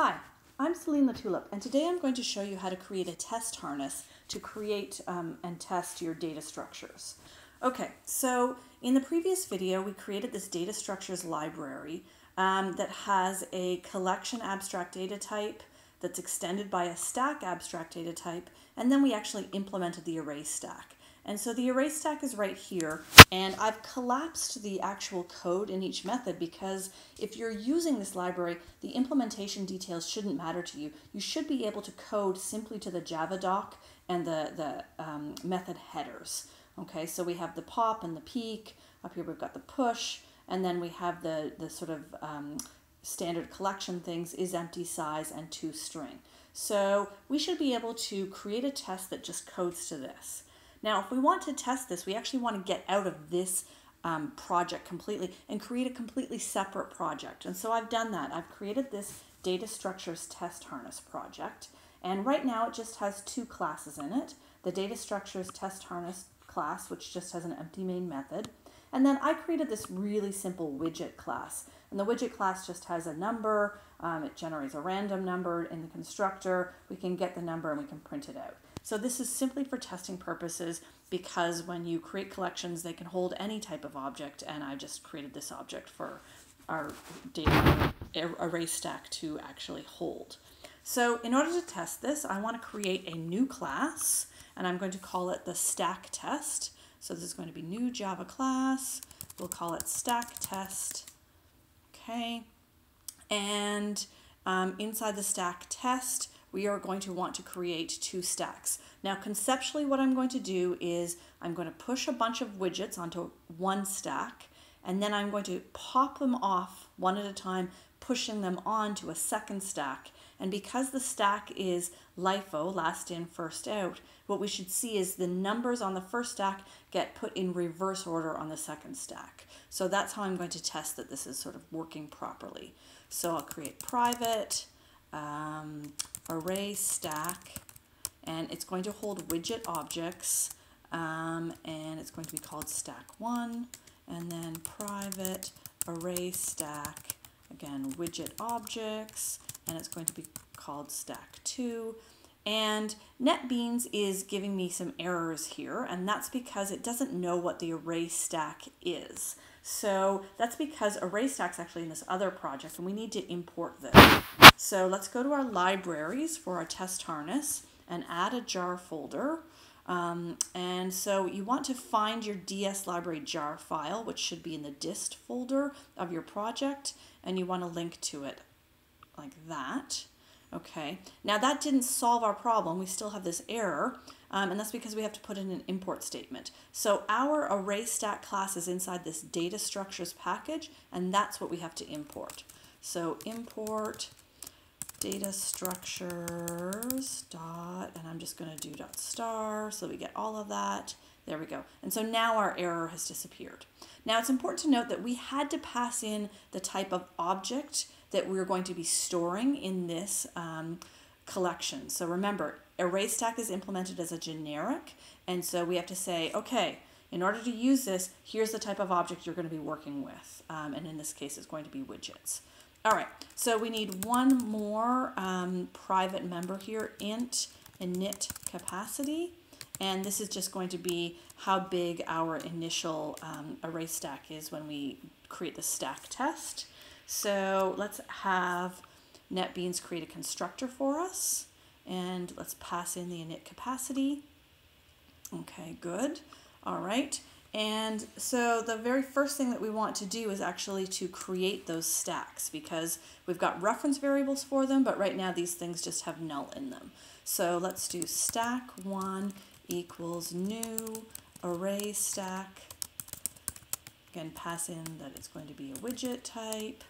Hi, I'm Celine Latulipe, and today I'm going to show you how to create a test harness to create um, and test your data structures. Okay, so in the previous video, we created this data structures library um, that has a collection abstract data type that's extended by a stack abstract data type, and then we actually implemented the array stack. And so the array stack is right here, and I've collapsed the actual code in each method because if you're using this library, the implementation details shouldn't matter to you. You should be able to code simply to the Java doc and the, the um, method headers. Okay, so we have the pop and the peek. Up here we've got the push, and then we have the, the sort of um, standard collection things is empty size and to string. So we should be able to create a test that just codes to this. Now, if we want to test this, we actually want to get out of this um, project completely and create a completely separate project. And so I've done that. I've created this data structures test harness project. And right now it just has two classes in it. The data structures test harness class, which just has an empty main method. And then I created this really simple widget class. And the widget class just has a number. Um, it generates a random number in the constructor. We can get the number and we can print it out. So this is simply for testing purposes because when you create collections, they can hold any type of object, and I just created this object for our data array stack to actually hold. So in order to test this, I want to create a new class, and I'm going to call it the stack test. So this is going to be new Java class. We'll call it stack test. Okay. And um, inside the stack test, we are going to want to create two stacks. Now conceptually what I'm going to do is I'm going to push a bunch of widgets onto one stack and then I'm going to pop them off one at a time pushing them onto a second stack and because the stack is LIFO, last in, first out, what we should see is the numbers on the first stack get put in reverse order on the second stack. So that's how I'm going to test that this is sort of working properly. So I'll create private, um, array stack, and it's going to hold widget objects, um, and it's going to be called stack one, and then private array stack, again, widget objects, and it's going to be called stack two. And NetBeans is giving me some errors here, and that's because it doesn't know what the array stack is. So that's because array stack's actually in this other project, and we need to import this. So let's go to our libraries for our test harness and add a jar folder. Um, and so you want to find your DS library jar file, which should be in the dist folder of your project, and you want to link to it like that. Okay, now that didn't solve our problem. We still have this error, um, and that's because we have to put in an import statement. So our array stack class is inside this data structures package, and that's what we have to import. So import data structures dot, and I'm just going to do dot star, so we get all of that. There we go. And so now our error has disappeared. Now it's important to note that we had to pass in the type of object that we're going to be storing in this um, collection. So remember, array stack is implemented as a generic, and so we have to say, okay, in order to use this, here's the type of object you're going to be working with. Um, and in this case, it's going to be widgets. All right, so we need one more um, private member here, int init capacity. And this is just going to be how big our initial um, array stack is when we create the stack test. So let's have NetBeans create a constructor for us. And let's pass in the init capacity. Okay, good. All right. And so the very first thing that we want to do is actually to create those stacks because we've got reference variables for them, but right now these things just have null in them. So let's do stack one equals new array stack. Again, pass in that it's going to be a widget type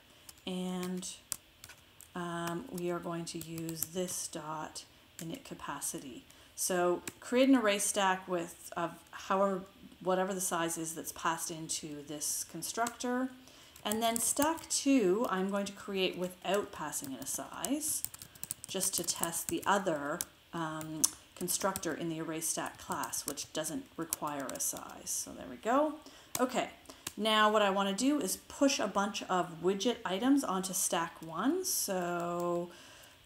and um, we are going to use this dot init capacity. So create an array stack with of however whatever the size is that's passed into this constructor. And then stack two, I'm going to create without passing in a size, just to test the other um, constructor in the array stack class, which doesn't require a size. So there we go. Okay, now what I want to do is push a bunch of widget items onto stack one. So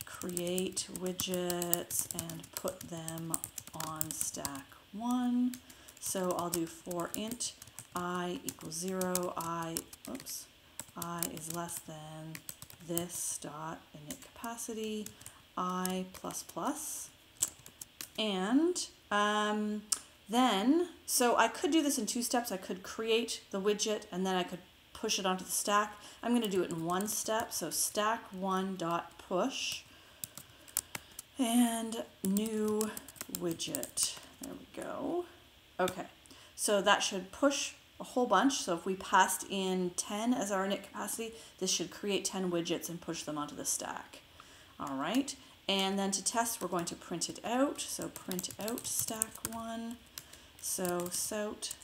create widgets and put them on stack one. So I'll do for int i equals zero, i, oops, i is less than this dot init capacity, i plus plus. And um, then, so I could do this in two steps. I could create the widget and then I could push it onto the stack. I'm going to do it in one step. So stack one dot push and new widget. There we go. Okay, so that should push a whole bunch. So if we passed in 10 as our init capacity, this should create 10 widgets and push them onto the stack. All right, and then to test, we're going to print it out. So print out stack one. So sout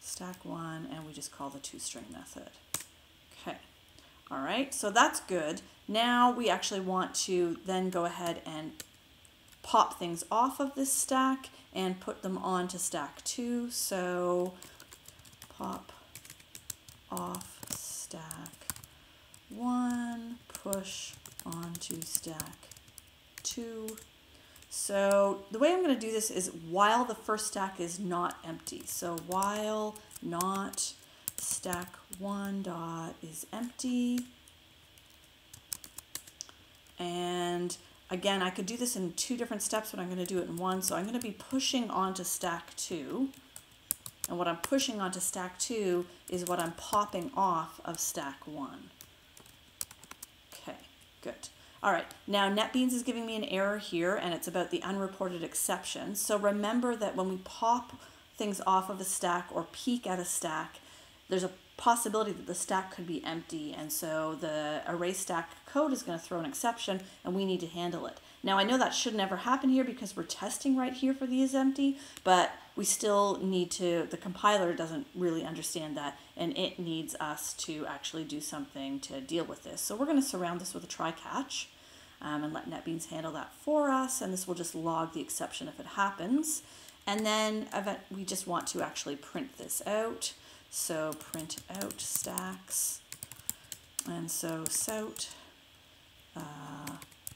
stack one, and we just call the toString method. Okay, all right, so that's good. Now we actually want to then go ahead and pop things off of this stack and put them onto stack two. So pop off stack one, push onto stack two. So the way I'm going to do this is while the first stack is not empty. So while not stack one dot is empty. And again, I could do this in two different steps, but I'm going to do it in one. So I'm going to be pushing onto stack two. And what I'm pushing onto stack two is what I'm popping off of stack one. Okay, good. All right, now NetBeans is giving me an error here and it's about the unreported exception. So remember that when we pop things off of a stack or peek at a stack, there's a possibility that the stack could be empty and so the array stack code is going to throw an exception and we need to handle it. Now I know that should never happen here because we're testing right here for these empty, but we still need to, the compiler doesn't really understand that and it needs us to actually do something to deal with this. So we're going to surround this with a try catch um, and let NetBeans handle that for us and this will just log the exception if it happens. And then event, we just want to actually print this out. So print out stacks. And so sout uh,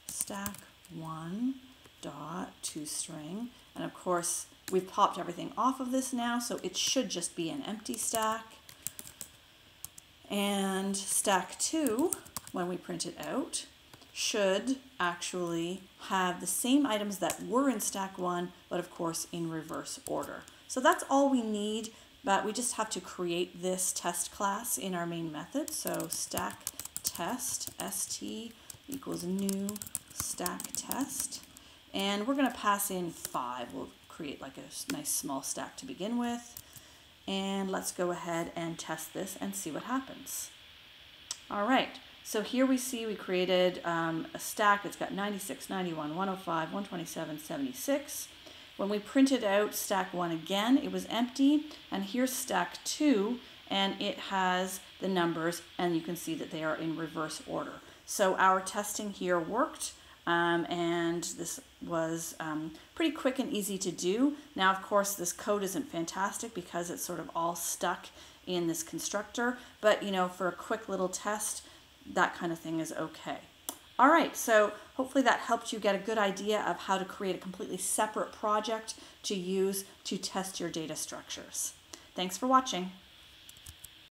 stack one dot toString. And of course, we've popped everything off of this now, so it should just be an empty stack. And stack two, when we print it out, should actually have the same items that were in stack one, but of course in reverse order. So that's all we need but we just have to create this test class in our main method. So stack test, st equals new stack test. And we're going to pass in five. We'll create like a nice small stack to begin with. And let's go ahead and test this and see what happens. All right, so here we see we created um, a stack. It's got 96, 91, 105, 127, 76. When we printed out stack one again, it was empty, and here's stack two, and it has the numbers, and you can see that they are in reverse order. So our testing here worked, um, and this was um, pretty quick and easy to do. Now, of course, this code isn't fantastic because it's sort of all stuck in this constructor, but you know, for a quick little test, that kind of thing is okay. All right, so hopefully that helped you get a good idea of how to create a completely separate project to use to test your data structures. Thanks for watching.